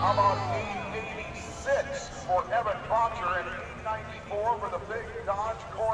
about D86 for Evan Proctor and D94 for the big Dodge Corolla.